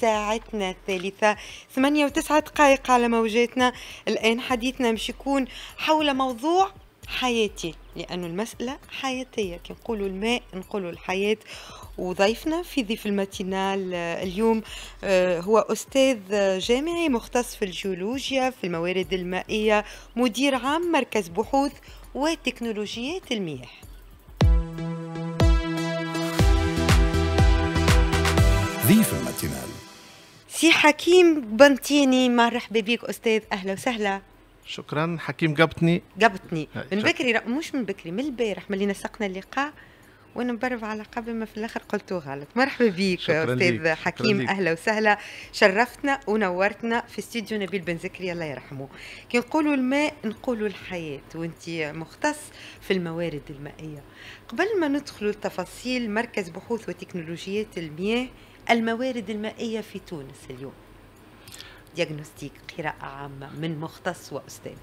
ساعتنا الثالثة. ثمانية وتسعة دقائق على موجاتنا. الآن حديثنا مش يكون حول موضوع حياتي لأنه المسألة حياتية. كي نقولوا الماء نقولوا الحياة. وضيفنا في ضيف الماتينال اليوم آه، هو أستاذ جامعي مختص في الجيولوجيا في الموارد المائية مدير عام مركز بحوث وتكنولوجيات المياه. ضيف ال matinale سي حكيم بنتيني مرحبا بك أستاذ أهلا وسهلا. شكرا. حكيم قبطني هاي، من. بكري مش من بكري من البارح ملي نسقنا اللقاء وأنا مبرف على قبل ما في الآخر قلته غلط. مرحبا بك أستاذ ليك، حكيم. أهلا وسهلا. شرفتنا ونورتنا في استديو نبيل بن زكريا الله يرحمه. كي نقولوا الماء نقولوا الحياة. وأنت مختص في الموارد المائية. قبل ما ندخل لتفاصيل مركز بحوث وتكنولوجيات المياه الموارد المائية في تونس اليوم. ديagnostic قراءة عامة من مختص وأستاذ.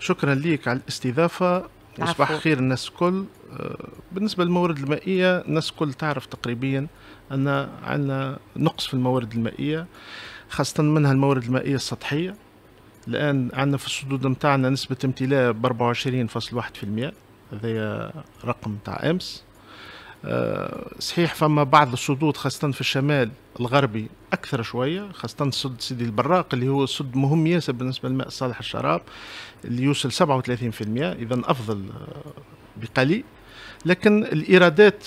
شكرا ليك على الاستضافة. وصباح. خير الناس الكل. آه، بالنسبة للموارد المائية الناس الكل تعرف تقريبا أن عندنا نقص في الموارد المائية خاصة منها الموارد المائية السطحية. الآن عندنا في السدود متاعنا نسبة امتلاء ب 24.1% هذا رقم متاع أمس. صحيح فما بعض السدود خاصة في الشمال الغربي أكثر شوية خاصة سد سيدي البراق اللي هو سد مهم ياسر بالنسبة للماء الصالح للشراب اللي يوصل 37% إذا أفضل آه، بقليل. لكن الإيرادات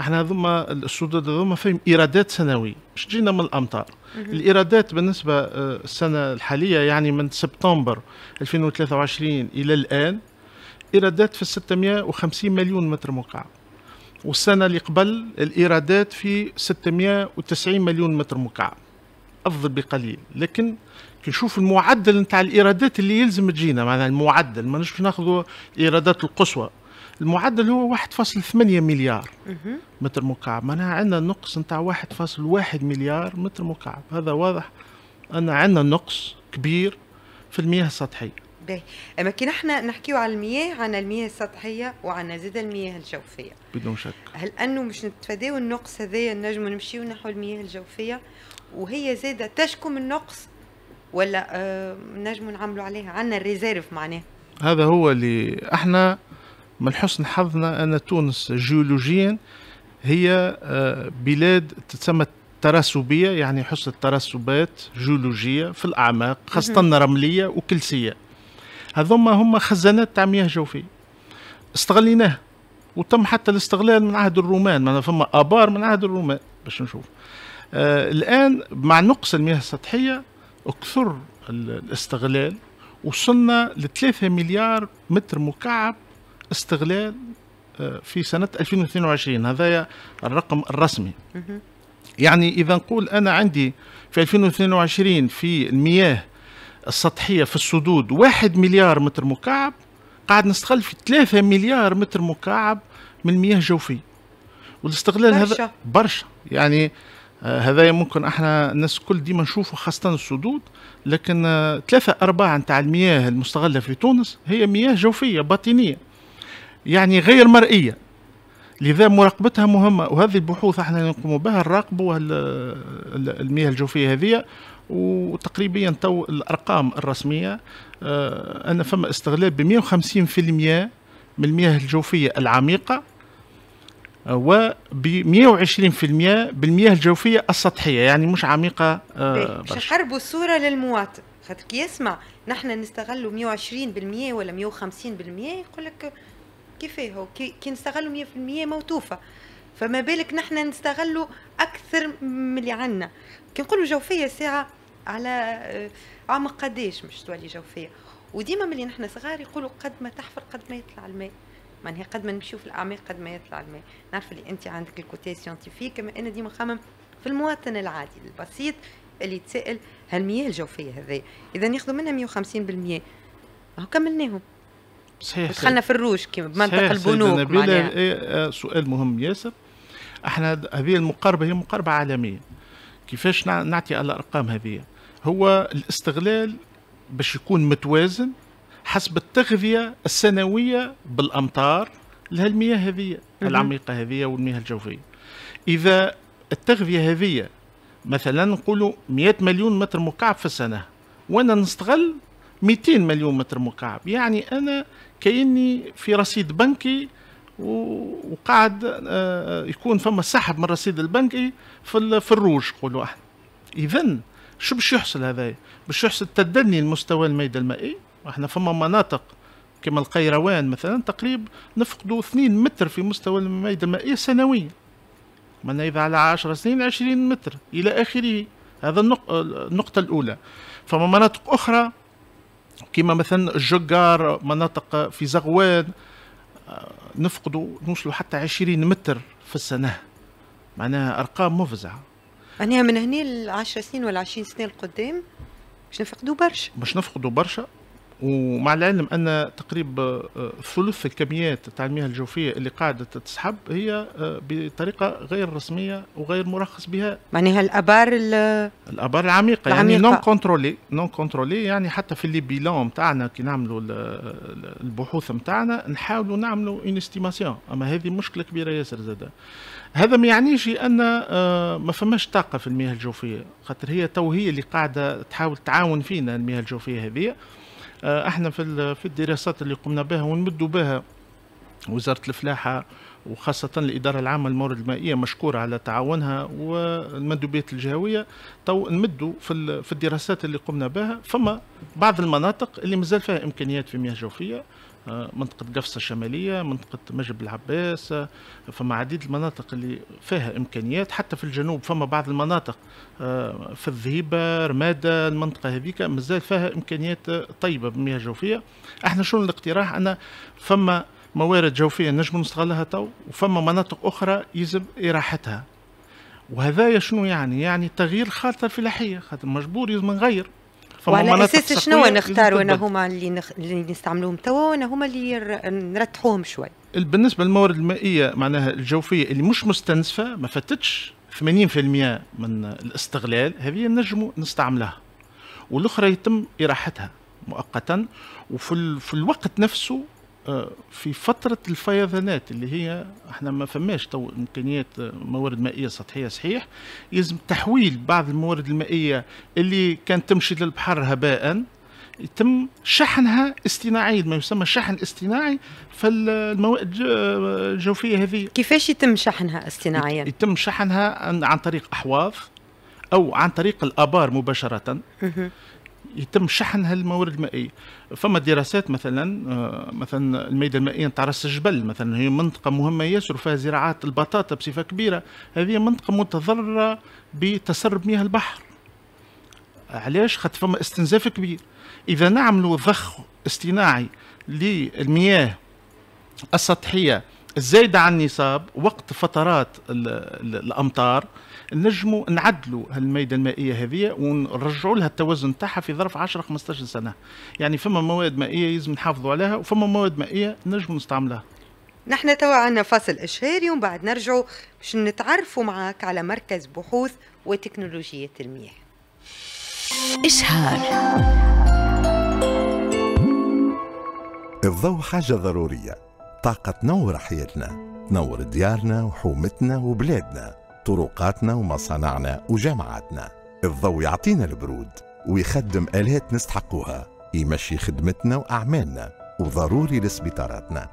إحنا هذوما السدود هذوما فيهم إيرادات سنوية. مش تجينا من الأمطار. الإيرادات بالنسبة آه، السنة الحالية يعني من سبتمبر 2023 إلى الآن إيرادات في 650 مليون متر مكعب والسنة اللي قبل الإيرادات في 690 مليون متر مكعب. أفضل بقليل لكن كي نشوف المعدل نتاع الإيرادات اللي يلزم تجينا معناها المعدل ما نش ناخذوا الإيرادات القصوى. المعدل هو 1.8 مليار. متر مكعب. معناها عندنا نقص نتاع 1.1 مليار متر مكعب. هذا واضح أن عندنا نقص كبير في المياه السطحية. باهي أما كي نحن نحكيو على المياه عن المياه السطحية وعن زاد المياه الجوفية. بدون شك. هل أنه مش نتفاداو النقص هذايا نجموا نمشيو نحو المياه الجوفية وهي زاده تشكم النقص ولا آه نجموا نعملوا عليها؟ عندنا ال réserve معناه. هذا هو اللي إحنا من حسن حظنا أن تونس جيولوجيا هي آه، بلاد تتسمى ترسبيه يعني حصة ترسبات جيولوجية في الأعماق خاصة رمليه وكلسية. هذوما هم خزانات تاع مياه جوفية. استغليناها وتم حتى الاستغلال من عهد الرومان معنا فما آبار من عهد الرومان باش نشوف. آه الآن مع نقص المياه السطحية أكثر ال- الاستغلال وصلنا ل 3 مليار متر مكعب استغلال آه، في سنة 2022 هذا الرقم الرسمي. يعني إذا نقول أنا عندي في 2022 في المياه السطحية في السدود واحد مليار متر مكعب قاعد نستغل في 3 مليار متر مكعب من المياه الجوفية والاستغلال هذا برشا. برشا. يعني آه، هذا ممكن إحنا الناس الكل ديما نشوفوا خاصة السدود. لكن آه، ثلاثة أرباع نتاع المياه المستغلة في تونس هي مياه جوفية باطنية. يعني غير مرئية. لذا مراقبتها مهمة. وهذه البحوث إحنا نقوم بها نراقبوا ال- ال- المياه الجوفية هذه. وتقريبا تو الأرقام الرسمية آه، أن فما استغلال ب 150% من المياه الجوفية العميقة وب 120% بالمياه الجوفية السطحية يعني مش عميقة آه،. باش برشا. نقربوا الصورة للمواطن خاطر كي يسمع نحن نستغلوا 120% ولا 150% يقول لك كيفاه هو كي نستغلوا 100% موتوفة فما بالك نحن نستغلوا أكثر من اللي عندنا كي نقولوا جوفية ساعة على آه، عمق قداش مش تولي جوفية. وديما ملي نحن صغار يقولوا قد ما تحفر قد ما يطلع الماء. معناها قد ما نمشيو في الأعماق قد ما يطلع الماء. نعرف اللي أنت عندك ال côté scientifique أما أنا ديما خمم في المواطن العادي البسيط اللي يتساءل هالمياه الجوفية هذه إذا ياخذوا منها 150% اهو كملناهم. صحيح دخلنا في الروج كيما بمنطق البنوك نبيلة، إيه، آه، سؤال مهم ياسر. إحنا هذه المقاربة هي مقاربة عالمية. كيفاش نع- نعطي الأرقام هذه؟ هو الاستغلال باش يكون متوازن حسب التغذية السنوية بالأمطار لهالمياه هذه مهم. العميقة هذه والمياه الجوفية. إذا التغذية هذه مثلا نقولوا 100 مليون متر مكعب في السنة وأنا نستغل 200 مليون متر مكعب. يعني أنا كأني في رصيد بنكي وقاعد آه، يكون فما سحب من الرصيد البنكي في في الروج قولوا أحنا. اذا شو باش يحصل هذا باش يحصل تدني المستوى الميدان المائي. إحنا فما مناطق كما القيروان مثلا تقريبا نفقدوا 2 متر في مستوى الميدان المائي سنويا. من إذا على 10 سنين 20 متر إلى آخره. هذا النقطة الأولى. فما مناطق أخرى كما مثلا الجقار مناطق في زغوان آه، نفقدوا نوصلوا حتى 20 متر في السنة. معناها أرقام مفزعة. معناها من هنا ل 10 سنين ولا 20 سنة القدام باش نفقدوا برشا. باش نفقدوا برشا. ومع العلم أن تقريبا آه، ثلث الكميات تاع المياه الجوفية اللي قاعدة تسحب هي آه، بطريقة غير رسمية وغير مرخص بها. معناها الأبار الأبار العميقة, العميقة. يعني non contrôlé non contrôlé يعني حتى في les bilans نتاعنا كي نعملوا البحوث نتاعنا نحاولوا نعملوا une estimation أما هذه مشكلة كبيرة ياسر زادة. هذا ما يعنيش أن آه، ما فماش طاقة في المياه الجوفية خاطر هي تو هي اللي قاعدة تحاول تعاون فينا المياه الجوفية هذه. إحنا في في الدراسات اللي قمنا بها ونمدوا بها وزارة الفلاحه وخاصة الإدارة العامة للموارد المائية مشكورة على تعاونها والمندوبيات الجهوية تو نمدوا في الدراسات اللي قمنا بها. فما بعض المناطق اللي مازال فيها إمكانيات في مياه جوفية آه، منطقة قفصة الشمالية منطقة مجب العباس فما عديد المناطق اللي فيها إمكانيات حتى في الجنوب فما بعض المناطق آه، في الذهيبة رمادة المنطقة هذيك مازال فيها إمكانيات طيبة بمياه جوفية. إحنا شنو الاقتراح؟ أن فما موارد جوفية نجم نستغلها تو وفما مناطق أخرى يجب إراحتها. وهذا شنو يعني؟ يعني تغيير خارطة الفلاحية خاطر مجبور لازم نغير. وعلى أساس شنو نختاروا أنا هما اللي, نخ... اللي نستعملوهم؟ توا وأنا هما اللي نرتحوهم شوي. بالنسبة للموارد المائية معناها الجوفية اللي مش مستنزفة ما فاتتش 80% من الاستغلال هذه نجموا نستعملها. والأخرى يتم إراحتها مؤقتا وفي في الوقت نفسه في فترة الفيضانات اللي هي إحنا ما فماش تو إمكانيات موارد مائية سطحية صحيح يلزم تحويل بعض الموارد المائية اللي كانت تمشي للبحر هباء يتم شحنها اصطناعيا ما يسمى شحن اصطناعي في المواد الجوفية هذه. كيفاش يتم شحنها اصطناعيا؟ يتم شحنها عن طريق أحواض أو عن طريق الآبار مباشرة. يتم شحن هالموارد المائية. فما دراسات مثلا آه، مثلا الميدان المائيه نتاع راس الجبل مثلا هي منطقة مهمة ياسر فيها زراعات البطاطا بصفة كبيرة. هذه منطقة متضررة بتسرب مياه البحر. علاش؟ خاطر فما استنزاف كبير. إذا نعملوا ضخ اصطناعي للمياه السطحية الزايده عن النصاب وقت فترات الأمطار نجموا نعدلوا هالميدة المائية هذه ونرجعوا لها التوازن تاعها في ظرف 10 15 سنة. يعني فما مواد مائية لازم نحافظوا عليها وفما مواد مائية نجموا نستعملها نحن توا عندنا فصل إشهاري ومن بعد نرجعوا باش نتعرفوا معك على مركز بحوث وتكنولوجية المياه إشهار. الضوء حاجة ضرورية. طاقة تنور حياتنا تنور ديارنا وحومتنا وبلادنا طرقاتنا ومصانعنا وجامعاتنا الضوء يعطينا البرود ويخدم آلات نستحقوها يمشي خدمتنا وأعمالنا وضروري لسبيطاراتنا.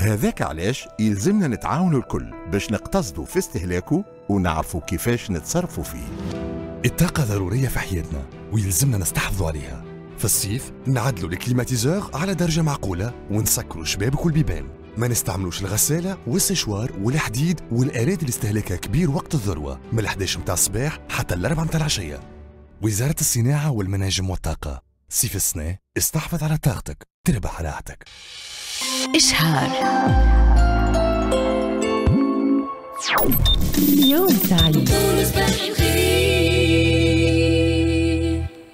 هذاك علاش يلزمنا نتعاونوا الكل باش نقتصدوا في استهلاكه ونعرفوا كيفاش نتصرفوا فيه. الطاقة ضرورية في حياتنا ويلزمنا نستحفظوا عليها. في الصيف نعدلوا climatiseur على درجة معقولة ونسكروا شبابك والبيبان ما نستعملوش الغسالة والسشوار والحديد والآلات اللي استهلاكها كبير وقت الذروة من 11 متاع الصباح حتى الأربعة متاع العشية. وزارة الصناعة والمناجم والطاقة سيف السنة استحفظ على طاقتك تربح راحتك. إشهار. يوم سعيد.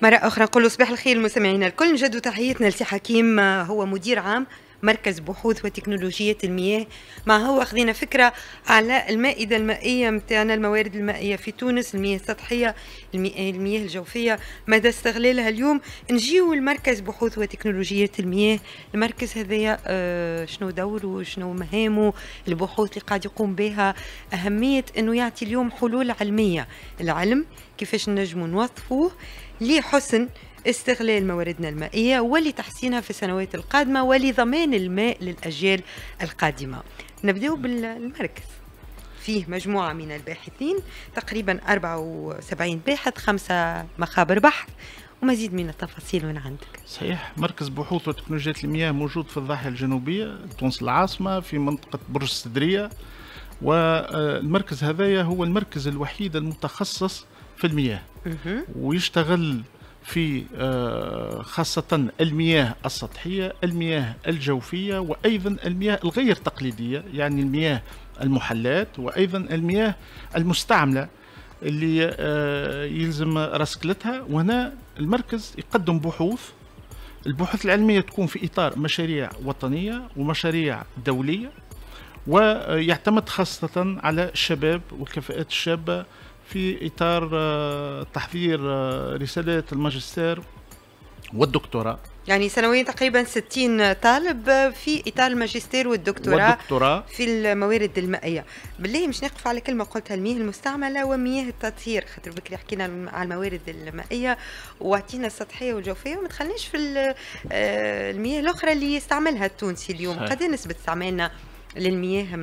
مرة أخرى نقول صباح الخير المستمعين الكل. نجدوا تحياتنا لسي حكيم هو مدير عام مركز بحوث وتكنولوجية المياه. ما هو؟ أخذنا فكرة على المائدة المائية متاعنا الموارد المائية في تونس المياه السطحية المياه, المياه الجوفية. مدى استغلالها اليوم؟ نجيو المركز بحوث وتكنولوجية المياه. المركز هذايا آه شنو دوره؟ شنو مهامه؟ البحوث اللي قاعد يقوم بها. أهمية أنه يعطي اليوم حلول علمية. العلم كيفاش نجموا نوظفوه لحسن استغلال مواردنا المائية ولتحسينها في السنوات القادمة ولضمان الماء للأجيال القادمة. نبدأ بالمركز. فيه مجموعة من الباحثين تقريبا 74 باحث خمسة مخابر بحث ومزيد من التفاصيل من عندك. صحيح. مركز بحوث وتكنولوجيا المياه موجود في الضاحية الجنوبية تونس العاصمة في منطقة برج السدرية والمركز هذايا هو المركز الوحيد المتخصص في المياه. ويشتغل في آه، خاصة المياه السطحية المياه الجوفية وأيضا المياه الغير تقليدية يعني المياه المحلات وأيضا المياه المستعملة اللي آه، يلزم رسكلتها وهنا المركز يقدم بحوث. البحوث العلمية تكون في إطار مشاريع وطنية ومشاريع دولية ويعتمد خاصة على الشباب والكفاءات الشابة في إطار آه، تحضير آه، رسالة الماجستير والدكتوراه. يعني سنويا تقريبا 60 طالب في إطار الماجستير والدكتوراه والدكتوراه. في الموارد المائية. بالله مش نقف على كلمة قلتها المياه المستعملة ومياه التطهير. خاطر بكري حكينا على الموارد المائية وأعطينا السطحية والجوفية وما دخلناش في آه، المياه الأخرى اللي يستعملها التونسي اليوم. قد نسبة استعمالنا؟ للمياه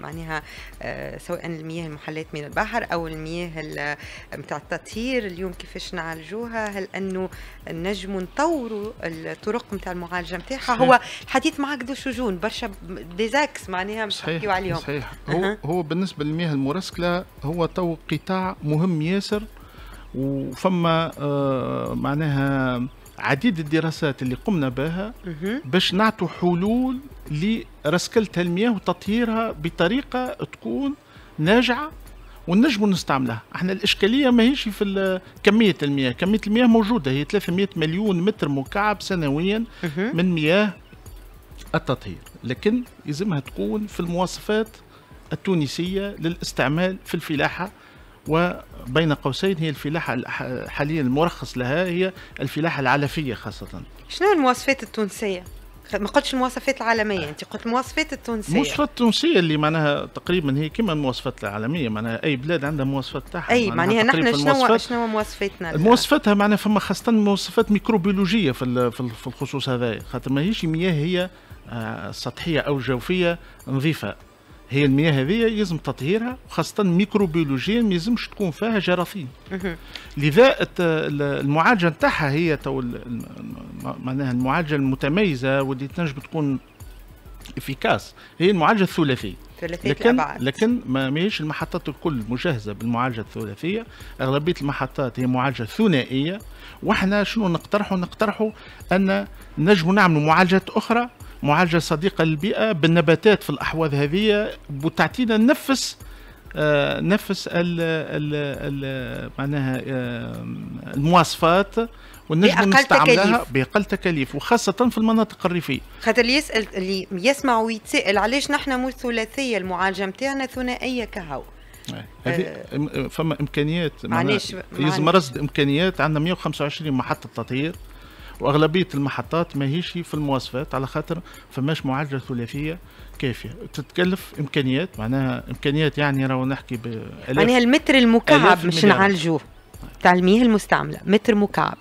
معناها آه، سواء المياه المحلات من البحر أو المياه نتاع التطهير اليوم كيفاش نعالجوها هل أنه نجموا نطوروا الطرق نتاع المعالجة نتاعها هو الحديث معك ذو شجون برشا des axes معناها صحيح عليهم. صحيح. هو. هو بالنسبة للمياه المرسكله هو تو قطاع مهم ياسر وفما آه معناها عديد الدراسات اللي قمنا بها باش نعطوا حلول لرسكلة المياه وتطهيرها بطريقة تكون ناجعة ونجموا نستعملها. إحنا الإشكالية ما هيش في كمية المياه كمية المياه موجودة. هي 300 مليون متر مكعب سنويا من مياه التطهير. لكن يلزمها تكون في المواصفات التونسية للاستعمال في الفلاحة. وبين قوسين هي الفلاحة حاليا المرخص لها. هي الفلاحة العلفية خاصة. شنو المواصفات التونسية؟ ما قلتش المواصفات العالمية أنت قلت المواصفات التونسية. المواصفات التونسية اللي معناها تقريبا هي كما المواصفات العالمية معناها أي بلاد عندها مواصفات تاعها أي معناها نحن شنو شنو مواصفاتنا؟ مواصفاتها معناها فما خاصة مواصفات ميكروبيولوجية في في الخصوص هذا خاطر ما هيش مياه هي آه، سطحية أو جوفية نظيفة. هي المياه هذه يلزم تطهيرها وخاصة ميكروبيولوجيا ما يلزمش تكون فيها جراثيم. لذا المعالجة نتاعها هي تو معناها المعالجة المتميزة واللي تنجم تكون efficace. هي المعالجة الثلاثية. لكن الأبعاد. لكن ما ماهيش المحطات الكل مجهزة بالمعالجة الثلاثية. أغلبية المحطات هي معالجة ثنائية. وإحنا شنو نقترحوا؟ نقترحوا أن نجم نعملوا معالجات أخرى معالجة صديقة للبيئة بالنباتات في الأحواض هذه وتعطينا نفس آه نفس ال ال ال معناها آه المواصفات ونجم نستعملها بأقل تكاليف وخاصة في المناطق الريفية. خاطر اللي يسأل اللي يسمع ويتساءل علاش نحن مو ثلاثية؟ المعالجة نتاعنا ثنائية كهو. هذه آه فما إمكانيات معليش يلزم رصد إمكانيات عندنا 125 محطة تطهير. وأغلبية المحطات ماهيش في المواصفات على خاطر فماش معالجة ثلاثية كافية. تتكلف إمكانيات معناها إمكانيات يعني راهو نحكي بالاف معناها المتر المكعب مش نعالجوه. تاع المياه المستعملة متر مكعب.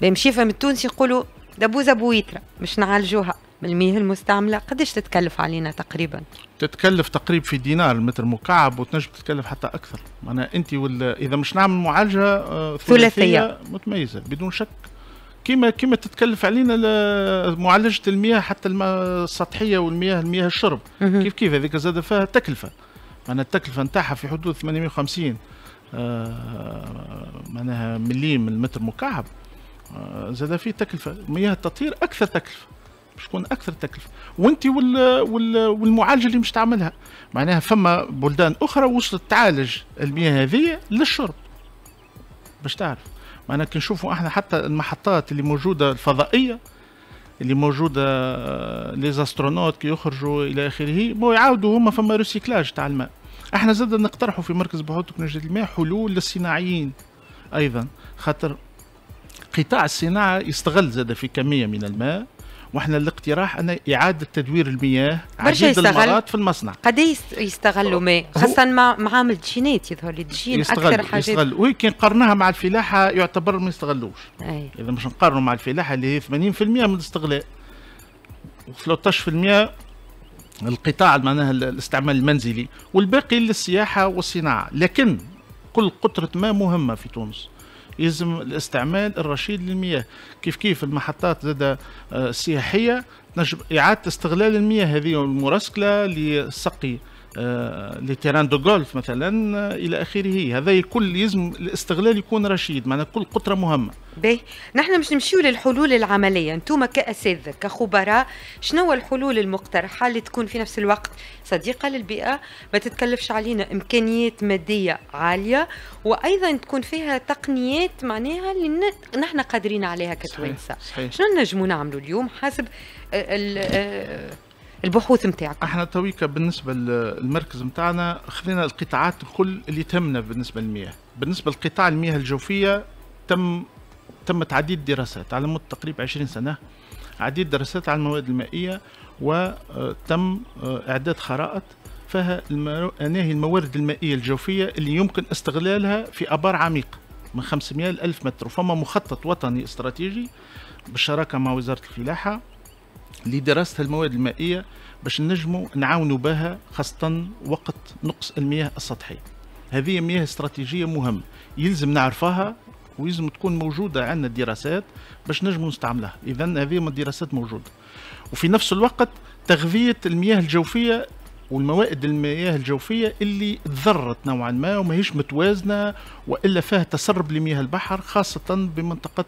بيمشي فم التونسي يقولوا دبوزه بويترا مش نعالجوها. من المياه المستعملة قديش تتكلف علينا تقريبا؟ تتكلف تقريبا في دينار المتر مكعب وتنجم تتكلف حتى أكثر. معناها أنت ولا إذا مش نعمل معالجة آه، ثلاثية. متميزة بدون شك. كما كما تتكلف علينا معالجة المياه حتى الماء السطحية والمياه المياه الشرب. كيف كيف؟ هذيك زاد فيها تكلفة. معناها التكلفة نتاعها في حدود 850 آه معناها مليم المتر مكعب. آه زاد فيه تكلفة. مياه التطهير أكثر تكلفة. باش تكون أكثر تكلفة. وأنت وال وال والمعالجة اللي مش تعملها. معناها فما بلدان أخرى وصلت تعالج المياه هذه للشرب. باش تعرف. معناها كي نشوفوا إحنا حتى المحطات اللي موجودة الفضائية اللي موجودة آه، les astronautes كي يخرجوا إلى آخره مو يعاودوا هما فما recyclage تاع الماء. إحنا زاد نقترحوا في مركز بحوث تكنولوجيا الماء حلول للصناعيين أيضا خاطر قطاع الصناعة يستغل زاد في كمية من الماء وإحنا الاقتراح أن إعادة تدوير المياه عديد. المرات في المصنع. قد يست- يستغلوا ماء خاصة مع معامل الجينات يظهر لي الجين يستغل أكثر حاجات. يستغل. وي كي نقارناها مع الفلاحة يعتبر ما يستغلوش. أي. إذا مش نقارنوا مع الفلاحة اللي هي 80% من الاستغلال. و13% القطاع معناها ال- الاستعمال المنزلي والباقي للسياحة والصناعة. لكن كل قطرة ماء مهمة في تونس. يلزم الاستعمال الرشيد للمياه. كيف كيف المحطات زاد آه، السياحيه نجم إعادة استغلال المياه هذه المرسكله لسقي. ل terrains de golf مثلا آه، إلى آخره. هذا كل يلزم الاستغلال يكون رشيد معناها كل قطرة مهمة. باهي. نحن مش نمشيو للحلول العملية. أنتم كأساتذة كخبراء شنو الحلول المقترحة اللي تكون في نفس الوقت صديقة للبيئة؟ ما تتكلفش علينا. إمكانيات مادية عالية وأيضا تكون فيها تقنيات معناها اللي نحن قادرين عليها كتوانسة. صحيح. شنو نجموا نعملوا اليوم حسب آه، ال- آه، البحوث نتاعكم إحنا تويكا بالنسبة للمركز نتاعنا خذينا القطاعات الكل اللي تهمنا بالنسبة للمياه. بالنسبة لقطاع المياه الجوفية تم تمت عديد دراسات على مدة تقريبا 20 سنة عديد دراسات على المواد المائية وتم إعداد خرائط فيها أناهي الموارد المائية الجوفية اللي يمكن استغلالها في آبار عميقة من 500 ل 1000 متر وفما مخطط وطني استراتيجي بالشراكة مع وزارة الفلاحة. لدراسة المواد المائية باش نجموا نعاونوا بها خاصة وقت نقص المياه السطحية هذه مياه استراتيجية مهمة يلزم نعرفها ويلزم تكون موجودة عندنا دراسات باش نجموا نستعملها. إذا هذه من الدراسات موجودة. وفي نفس الوقت تغذية المياه الجوفية والموائد المياه الجوفية اللي تضررت نوعا ما وماهيش متوازنة وإلا فيها تسرب لمياه البحر خاصة بمنطقة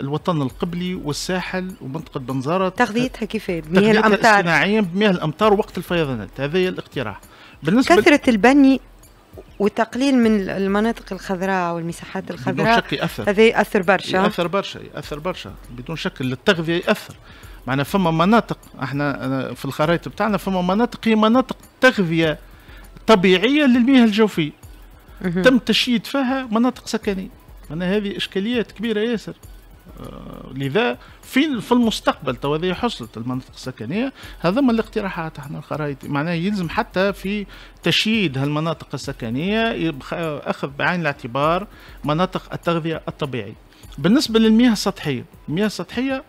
الوطن القبلي والساحل ومنطقة بنزرة تغذيتها كيف مياه تغذيتها الأمطار اصطناعيا بمياه الأمطار وقت الفيضانات. هذا هي الاقتراح. بالنسبة كثرة البني وتقليل من المناطق الخضراء والمساحات بدون الخضراء شك يأثر. هذا يأثر برشا. يأثر برشا يأثر برشا. بدون شك للتغذية يأثر. معنا فما مناطق إحنا في الخرائط بتاعنا فما مناطق هي مناطق تغذية طبيعية للمياه الجوفية. مهم. تم تشييد فيها مناطق سكنية. أنا هذه إشكاليات كبيرة ياسر. آه، لذا في في المستقبل تو هذه حصلت المناطق السكنية هذا من الاقتراحات إحنا الخرائط. معناه يلزم حتى في تشييد هالمناطق السكنية أخذ بعين الاعتبار مناطق التغذية الطبيعي بالنسبة للمياه السطحية المياه السطحية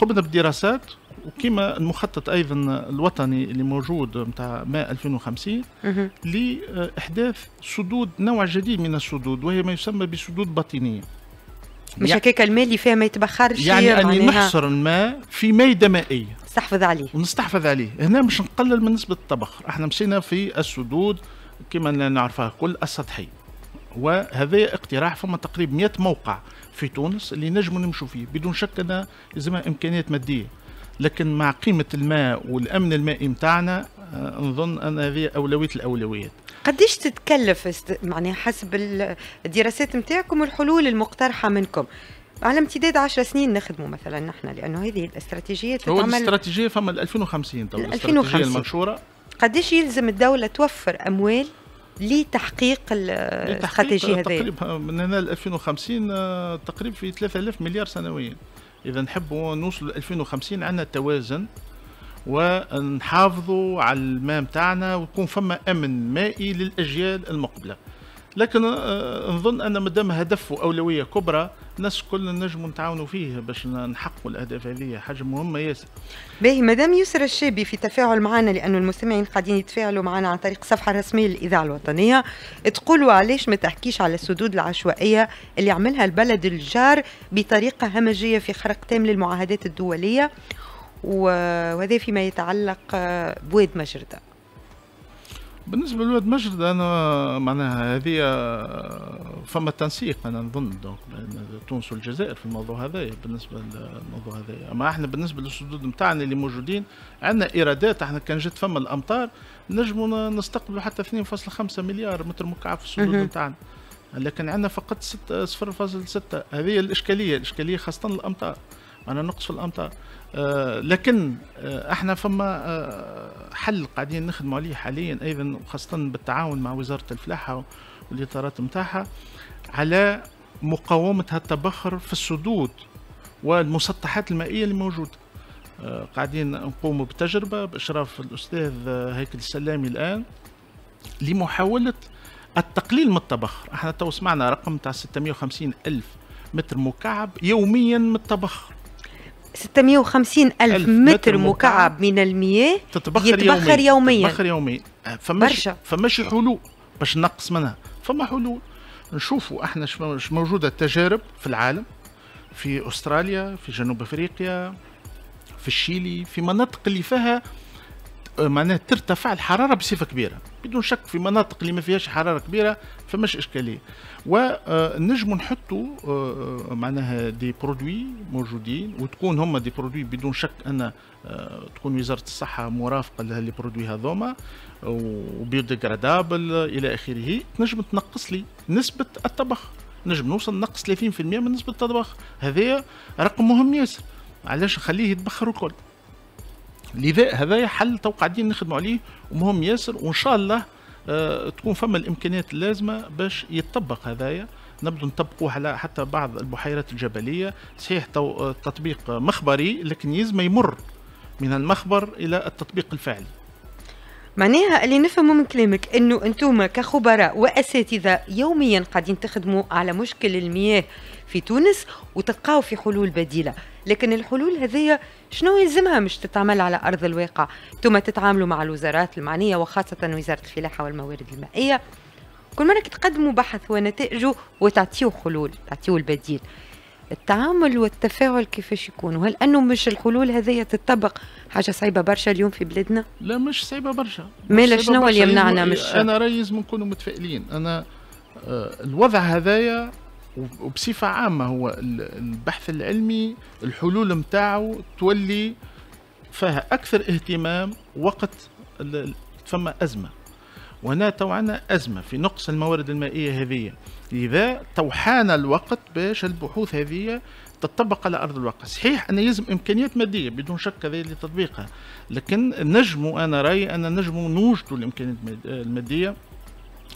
قمنا بدراسات وكما المخطط أيضا الوطني اللي موجود نتاع ماء 2050 مهم. لإحداث سدود نوع جديد من السدود وهي ما يسمى بسدود باطنية. مش هكاك الماء اللي فيها ما يتبخرش يعني اني نحصر الماء في ميده مائيه استحفظ عليه. ونستحفظ عليه. هنا مش نقلل من نسبة التبخر. إحنا مشينا في السدود كما نعرفها كل السطحيه وهذا اقتراح فما تقريبا 100 موقع. في تونس اللي نجموا نمشوا فيه. بدون شك انها لازمها إمكانيات مادية. لكن مع قيمة الماء والأمن المائي متاعنا آه، نظن أن هذه أولوية الأولويات. قديش تتكلف است... معناها حسب ال- الدراسات نتاعكم والحلول المقترحة منكم؟ على امتداد 10 سنين نخدموا مثلا نحن لأنه هذه الاستراتيجيات هو تتعمل الاستراتيجية فما ال 2050 تو ال الاستراتيجية 2050. المنشورة. قديش يلزم الدولة توفر أموال لتحقيق ال- الاستراتيجية هذه. تقريبا من هنا ل 2050 آه، تقريبا في 3000 مليار سنويا. اذا نحبوا نوصلوا ل 2050 عندنا توازن ونحافظوا على الماء متاعنا ويكون فما أمن مائي للأجيال المقبلة. لكن آه، نظن أن مادام هدف واولويه كبرى الناس كلنا نجموا نتعاونوا فيه باش نحققوا الأهداف هذه حاجة مهمة ياسر. باهي مدام يسرى الشابي في تفاعل معنا لأنه المستمعين قاعدين يتفاعلوا معنا عن طريق الصفحة الرسمية للإذاعة الوطنية تقولوا علاش ما تحكيش على السدود العشوائية اللي عملها البلد الجار بطريقة همجية في خرق تام للمعاهدات الدولية؟ وهذا فيما يتعلق آه، بواد مجردة. بالنسبة لواد مجد أنا معناها هذه آه، فما تنسيق أنا نظن donc بين تونس والجزائر في الموضوع هذا بالنسبة للموضوع هذا. أما إحنا بالنسبة للسدود نتاعنا اللي موجودين عندنا إيرادات إحنا كان جت فما الأمطار نجموا نستقبلوا حتى 2.5 مليار متر مكعب في السدود. نتاعنا لكن عندنا فقط ست- 0.6 هذه الإشكالية الإشكالية خاصة الأمطار. عندنا نقص في الأمطار. لكن آه إحنا فما آه حل قاعدين نخدموا عليه حاليا أيضا خاصة بالتعاون مع وزارة الفلاحة والإطارات نتاعها على مقاومة هالتبخر في السدود والمسطحات المائية اللي موجودة. آه قاعدين نقوم بتجربة بإشراف الأستاذ هيكل السلامي الآن لمحاولة التقليل من التبخر. إحنا تو سمعنا رقم تاع 650 ألف متر مكعب يوميا من التبخر. 650 ألف ألف متر مكعب من المياه تتبخر يتبخر يوميا يومياً. تتبخر يوميا آه، فماش برشا. فماش حلول باش نقص منها فما حلول نشوفوا إحنا موجودة تجارب في العالم في أستراليا في جنوب أفريقيا في الشيلي في مناطق اللي فيها معناها ترتفع الحرارة بصفة كبيرة. بدون شك في مناطق اللي ما فيهاش حرارة كبيرة فماش إشكالية. ونجموا نحطوا آه، معناها des produits موجودين وتكون هم des produits بدون شك أن آه، تكون وزارة الصحة مرافقة لها les produits هذوما و biodégradables إلى آخره. تنجم تنقص لي نسبة التبخر. نجم نوصل نقص 30% من نسبة التبخر. هذا رقم مهم ياسر. علاش نخليه يتبخر الكل؟ لذا هذا حل تو قاعدين نخدموا عليه ومهم ياسر وإن شاء الله آه، تكون فما الإمكانيات اللازمة باش يتطبق هذايا. نبدو نطبقوه على حتى بعض البحيرات الجبلية. صحيح آه، تطبيق مخبري لكن يلزم يمر من المخبر إلى التطبيق الفعلي معناها اللي نفهمه من كلامك إنه أنتم كخبراء وأساتذة يوميا قاعدين تخدموا على مشكل المياه في تونس وتلقاو في حلول بديلة. لكن الحلول هذه شنو يلزمها مش تتعمل على أرض الواقع؟ ثم تتعاملوا مع الوزارات المعنية وخاصة وزارة الفلاحة والموارد المائية. كل مرة تقدموا بحث ونتائجه وتعطيوا حلول تعطيوا البديل. التعامل والتفاعل كيفاش يكون وهل أنه مش الحلول هذه تطبق حاجة صعيبة برشا اليوم في بلادنا؟ لا مش صعيبة برشا. مالا شنو اللي. يمنعنا مش- أنا رايي لازم نكونوا متفائلين. أنا آه، الوضع هذايا وب- وبصفة عامة هو ال- البحث العلمي الحلول متاعه تولي فيها أكثر اهتمام وقت فما أزمة. وهنا تو عندنا أزمة في نقص الموارد المائية هذه. لذا تو حان الوقت باش البحوث هذه تطبق على أرض الواقع. صحيح أن يلزم إمكانيات مادية بدون شك هذه لتطبيقها لكن نجموا أنا رأيي أن نجموا نوجدوا الإمكانيات الماد- المادية.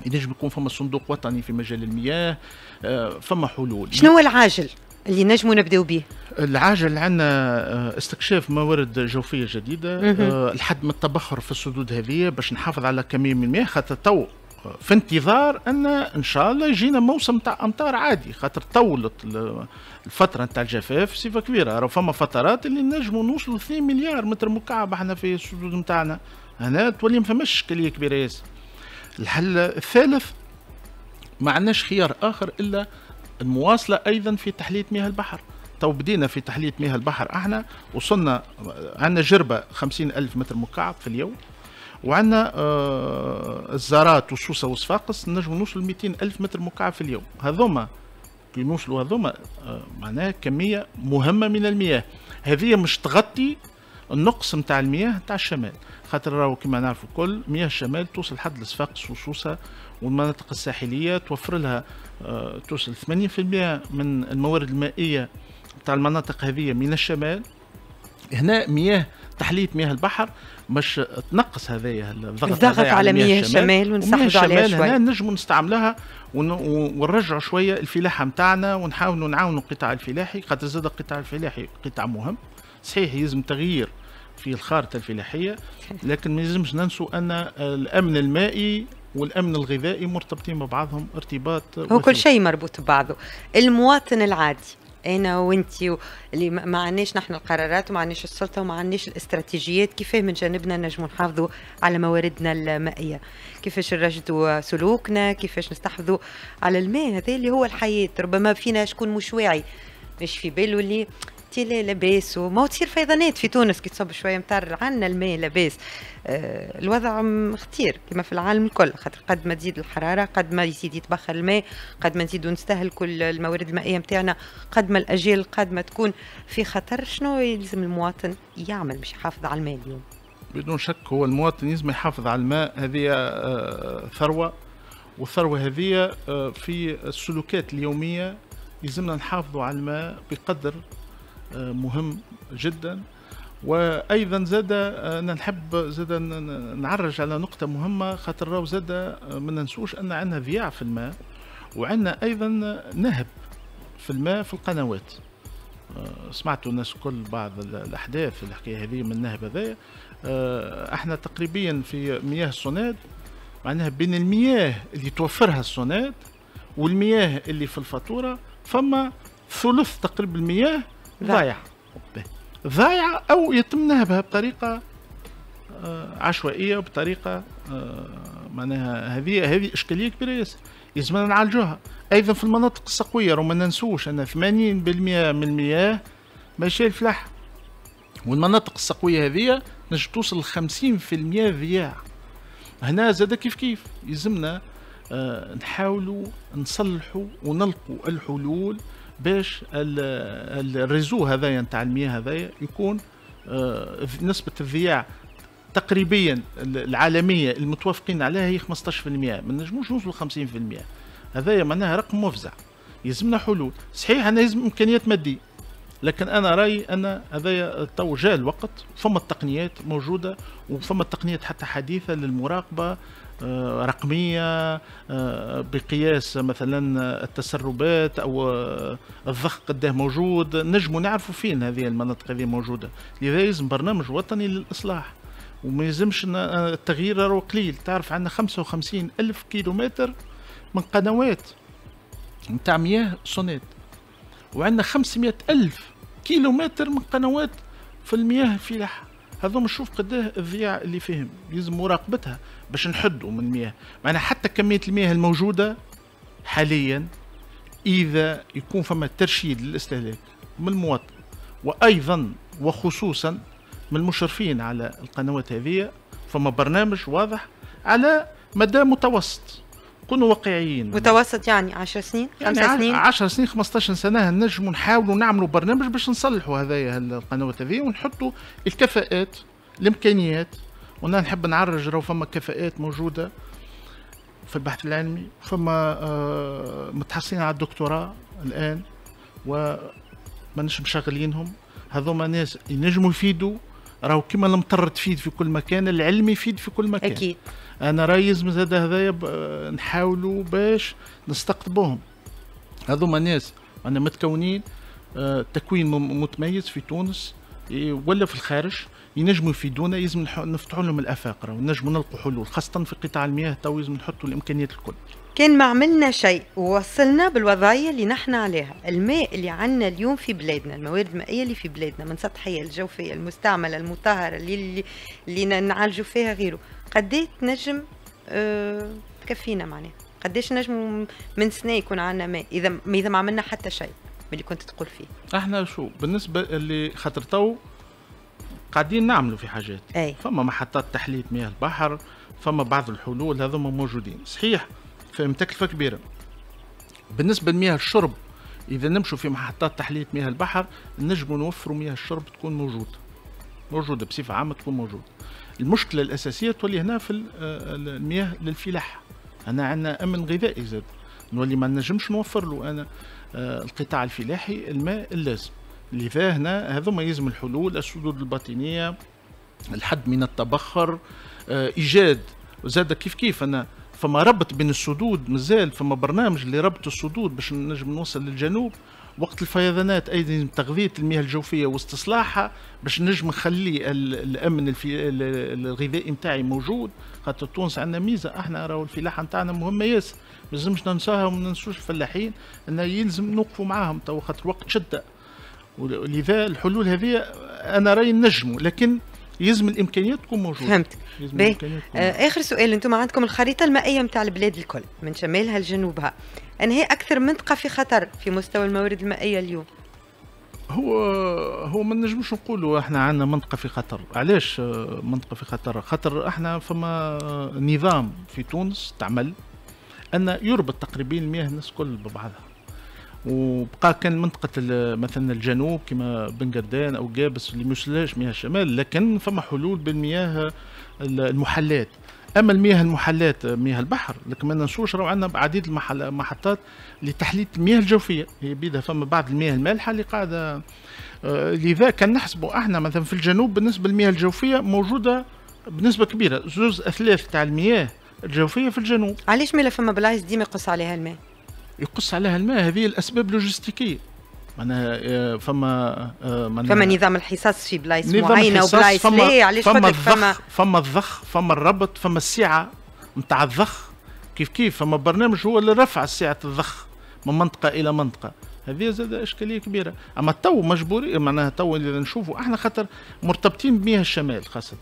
ينجم يكون فما صندوق وطني في مجال المياه آه، فما حلول. شنو العاجل؟ اللي نجموا نبداو به العاجل عندنا استكشاف موارد جوفية جديدة. آه، الحد من التبخر في السدود هذه باش نحافظ على كمية من المياه خاطر تو آه، في انتظار أن إن شاء الله يجينا موسم تاع أمطار عادي خاطر طولت ال- الفترة نتاع الجفاف بصفه كبيرة راه فما فترات اللي نجموا نوصلوا 2 مليار متر مكعب إحنا في السدود نتاعنا. هنا تولي ما فماش إشكالية كبيرة ياسر. الحل الثالث ما عندناش خيار آخر إلا المواصلة أيضا في تحلية مياه البحر. تو بدينا في تحلية مياه البحر أحنا وصلنا عندنا جربة خمسين ألف متر مكعب في اليوم وعندنا آه الزارات وسوسة وصفاقس نجم نوصل 200 ألف متر مكعب في اليوم. هذوما كي نوصلوا هذوما آه معناها كمية مهمة من المياه. هذه مش تغطي النقص نتاع المياه نتاع الشمال. خاطر راهو كما نعرفوا الكل مياه الشمال توصل لحد الصفاقس وسوسه والمناطق الساحلية توفر لها آه، توصل 80% من الموارد المائية نتاع المناطق هذه من الشمال. هنا مياه تحلية مياه البحر مش تنقص هذايا الضغط, الضغط على مياه الشمال. ونسحبوا عليها الشمال هنا نجموا نستعملها ون- ونرجعوا شوية الفلاحة نتاعنا ونحاولوا نعاونوا القطاع الفلاحي. خاطر زاد القطاع الفلاحي قطاع مهم. صحيح يلزم تغيير في الخارطة الفلاحية لكن ما يلزمش ننسوا أن الأمن المائي والأمن الغذائي مرتبطين ببعضهم ارتباط هو. كل شيء مربوط ببعضه. المواطن العادي أنا وأنت اللي ما عندناش نحن القرارات وما عندناش السلطة وما عندناش الاستراتيجيات كيفاه من جانبنا نجموا نحافظوا على مواردنا المائية؟ كيفاش نرشدوا سلوكنا؟ كيفاش نستحفظوا على الماء؟ هذا اللي هو الحياة. ربما فينا شكون مش واعي. مش في باله اللي تي لا لا لاباس وما تصير فيضانات في تونس كي تصب شوية مطر عندنا الماء لاباس. آه الوضع خطير كما في العالم الكل. خاطر قد ما تزيد الحرارة قد ما يزيد يتبخر الماء قد ما نزيدوا نستهلكوا ال- الموارد المائية نتاعنا قد ما الأجيال ما تكون في خطر شنو يلزم المواطن يعمل باش يحافظ على الماء اليوم؟ بدون شك هو المواطن لازم يحافظ على الماء. هذه آه، ثروة. والثروة هذه آه، في السلوكات اليومية يلزمنا نحافظوا على الماء بقدر مهم جدا. وأيضا زاد آه، أنا نحب زاد نعرج على نقطة مهمة خاطر راهو زاد ما ننسوش أن عندنا ضياع في الماء وعندنا أيضا نهب في الماء في القنوات. سمعتوا الناس الكل بعض الأحداث الحكاية هذه من النهب هذايا إحنا تقريبا في مياه الصناد معناها بين المياه اللي توفرها الصناد والمياه اللي في الفاتورة فما ثلث تقريبا المياه ضايعه ضايعه أو يتم نهبها بطريقه آه، عشوائية وبطريقه آه، معناها هذه هذه إشكالية كبيرة ياسر. يلزمنا نعالجوها. أيضا في المناطق السقوية وما ننسوش أن 80% من المياه ماشية الفلاح. والمناطق السقوية هذه نجم توصل ل 50% ضياع. هنا زاد كيف كيف؟ يلزمنا آه نحاولوا نصلحوا ونلقوا الحلول باش ال réseau هذايا نتاع المياه هذايا يكون آه نسبة الضياع تقريبا العالمية المتوافقين عليها هي 15% ما نجموش نوصلوا 50% هذايا معناها رقم مفزع يلزمنا حلول. صحيح أنا يلزم إمكانيات مادية لكن أنا رأيي أن هذا تو جاء الوقت فما التقنيات موجودة وفما التقنيات حتى حديثة للمراقبة رقمية آه، بقياس مثلا التسربات أو آه، الضخ قداه موجود. نجموا نعرفوا فين هذه المناطق هذه موجودة. لذا يلزم برنامج وطني للإصلاح. وما يلزمش التغيير قليل. تعرف عندنا 55 ألف كيلومتر من قنوات نتاع مياه صونات وعندنا 500 ألف كيلومتر من قنوات في المياه الفلاحة. هذوما نشوف قداه الضياع اللي فيهم يلزم مراقبتها باش نحدوا من المياه معنا حتى كمية المياه الموجودة حاليا إذا يكون فما ترشيد للاستهلاك من المواطن وأيضا وخصوصا من المشرفين على القنوات هذه فما برنامج واضح على مدى متوسط. كونوا واقعيين. متوسط يعني 10 سنين 5 يعني سنين. 10 سنين 15 سنة نجموا نحاولوا نعملوا برنامج باش نصلحوا هذايا القنوات هذه ونحطوا الكفاءات الإمكانيات. وأنا نحب نعرج راهو فما كفاءات موجودة في البحث العلمي فما آه متحصلين على الدكتوراه الآن وما نش مشغلينهم هذوما ناس ينجموا يفيدوا راهو كما المطر تفيد في كل مكان العلم يفيد في كل مكان. أكيد. أنا رايز زاد هذايا نحاولوا باش نستقطبوهم. هذوما ناس أنا متكونين آه، تكوين متميز في تونس ولا في الخارج ينجموا يفيدونا لازم نفتحوا لهم الآفاق ونجموا نلقوا حلول خاصة في قطاع المياه تو لازم نحطوا الإمكانيات الكل. كان ما عملنا شيء ووصلنا بالوضعية اللي نحن عليها. الماء اللي عندنا اليوم في بلادنا الموارد المائية اللي في بلادنا من سطحية الجوفية المستعملة المطهرة اللي اللي نعالجوا فيها غيره. قديش تنجم أه تكفينا معناها. قديش نجم من سنة يكون عندنا ماء إذا إذا ما عملنا حتى شيء من اللي كنت تقول فيه. إحنا شو بالنسبة اللي خاطر تو قاعدين نعملوا في حاجات. أي. فما محطات تحليه مياه البحر فما بعض الحلول هذوما موجودين. صحيح فهم تكلفه كبيرة. بالنسبة لمياه الشرب إذا نمشوا في محطات تحلية مياه البحر نجموا نوفروا مياه الشرب تكون موجودة. موجودة بصفة عامة تكون موجودة. المشكلة الأساسية تولي هنا في المياه للفلاحه انا عندنا أمن غذائي زاد. نولي ما نجمش نوفر له أنا آه، القطاع الفلاحي الماء اللازم. لذا هنا هذوما يلزم الحلول السدود الباطنية الحد من التبخر آه، إيجاد. زاد كيف كيف أنا فما ربط بين السدود مازال فما برنامج اللي ربط السدود باش نجم نوصل للجنوب وقت الفيضانات أيضا تغذية المياه الجوفية واستصلاحها باش نجم نخلي الأمن الغذائي نتاعي موجود. خاطر تونس عندنا ميزة أحنا راهو الفلاحة نتاعنا مهمة ياسر. ما لازمش ننساها وما ننسوش الفلاحين أن يلزم نوقفوا معاهم تو خاطر وقت شدة. ولذا الحلول هذه أنا رأيي نجموا لكن يلزم الإمكانيات تكون موجودة. فهمت آه آخر سؤال أنتم عندكم الخريطة المائية نتاع البلاد الكل من شمالها لجنوبها. أن هي أكثر منطقة في خطر في مستوى الموارد المائية اليوم؟ هو هو ما نجمش نقولوا إحنا عندنا منطقة في خطر. علاش آه، منطقة في خطر؟ خاطر إحنا فما نظام في تونس تعمل أن يربط تقريبا المياه الناس كل ببعضها. وبقى كان منطقة مثلا الجنوب كما بن قردان أو قابس اللي مش مياه الشمال لكن فما حلول بالمياه ال- المحلات. أما المياه المحلات مياه البحر لكن ما ننسوش راهو عندنا عديد المحطات لتحلية المياه الجوفية. هي بيدها فما بعض المياه المالحة اللي قاعدة آه، لذا كان نحسبوا إحنا مثلا في الجنوب بالنسبة للمياه الجوفية موجودة بنسبة كبيرة. زوز أثلاث تاع المياه الجوفية في الجنوب. علاش مالا فما بلايص ديما يقص عليها الماء؟ يقص عليها الماء. هذه الأسباب لوجستيكية. معناها آه، فما آه، معناها فما نظام الحصص في بلايص معينة وبلايص فما لا علاش فما فما الضخ فما الضخ فما الربط فما السعة نتاع الضخ. كيف كيف؟ فما برنامج هو اللي رفع سعة الضخ من منطقة إلى منطقة. هذه زاد إشكالية كبيرة. أما تو مجبورين معناها تو اللي نشوفوا إحنا خاطر مرتبطين بمياه الشمال خاصة.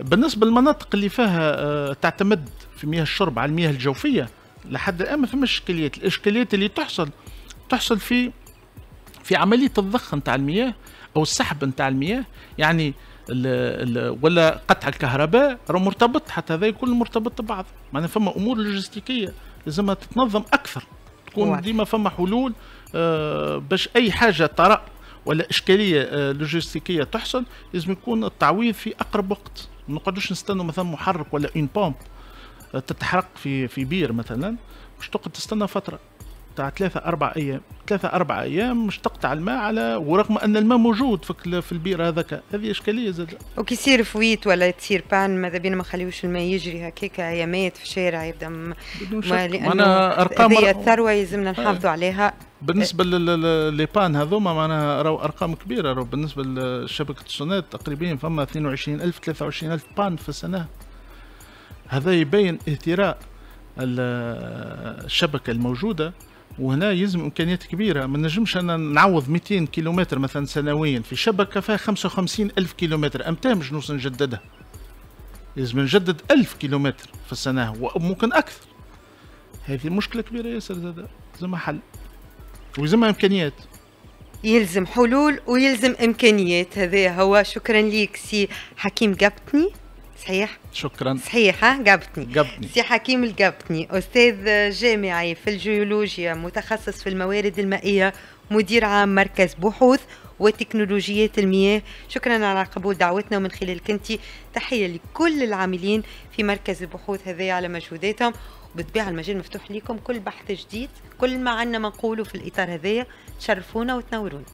بالنسبة للمناطق اللي فيها آه، تعتمد في مياه الشرب على المياه الجوفية لحد الآن ما فماش إشكاليات. الإشكاليات اللي تحصل تحصل في في عملية الضخ نتاع المياه أو السحب نتاع المياه. يعني ال ال ولا قطع الكهرباء راه مرتبط حتى هذا كل مرتبط ببعض. معناها فما أمور لوجستيكية لازمها تتنظم أكثر. تكون. ديما فما حلول آه، باش أي حاجة طرأ ولا إشكالية آه، لوجستيكية تحصل لازم يكون التعويض في أقرب وقت. ما نقعدوش نستنوا مثلا محرك ولا une pompe تتحرق في في بير مثلا مش تقعد تستنى فترة تاع ثلاثة أربع أيام ثلاثة أربع أيام مش تقطع الماء على ورغم أن الماء موجود في في البير هذاك. هذه إشكالية زاد. وكي يصير فويت ولا تصير بان ماذا بينا ما خليوش الماء يجري هكاك ايامات في الشارع يبدأ م- ما معناها أرقام هذه الثروة يلزمنا نحافظوا عليها. بالنسبة للبان هذوما معناها راهو أرقام كبيرة. راهو بالنسبة لشبكة السونات تقريبا فما 22000 23000 بان في السنة. هذا يبين اهتراء ال- الشبكة الموجودة وهنا يلزم إمكانيات كبيرة. ما نجمش أنا نعوض 200 كيلومتر مثلا سنويا في شبكة فيها 55 ألف كيلومتر. أمتى مش نوصل نجددها؟ لازم نجدد 1000 كيلومتر في السنة وممكن أكثر. هذه مشكلة كبيرة ياسر زاد لازم حل. ويلزمها إمكانيات. يلزم حلول ويلزم إمكانيات. هذا هو. شكرا ليك سي حكيم قبتني صحيح؟ شكرا. صحيح ها؟ قبتني قبني سي حكيم القبتني أستاذ جامعي في الجيولوجيا متخصص في الموارد المائية مدير عام مركز بحوث وتكنولوجيات المياه. شكرا على قبول دعوتنا ومن خلال كنتي. تحية لكل العاملين في مركز البحوث هذا على مجهوداتهم. وبالطبيعة المجال مفتوح لكم. كل بحث جديد كل ما عنا ما نقوله في الإطار هذايا تشرفونا وتنورونا.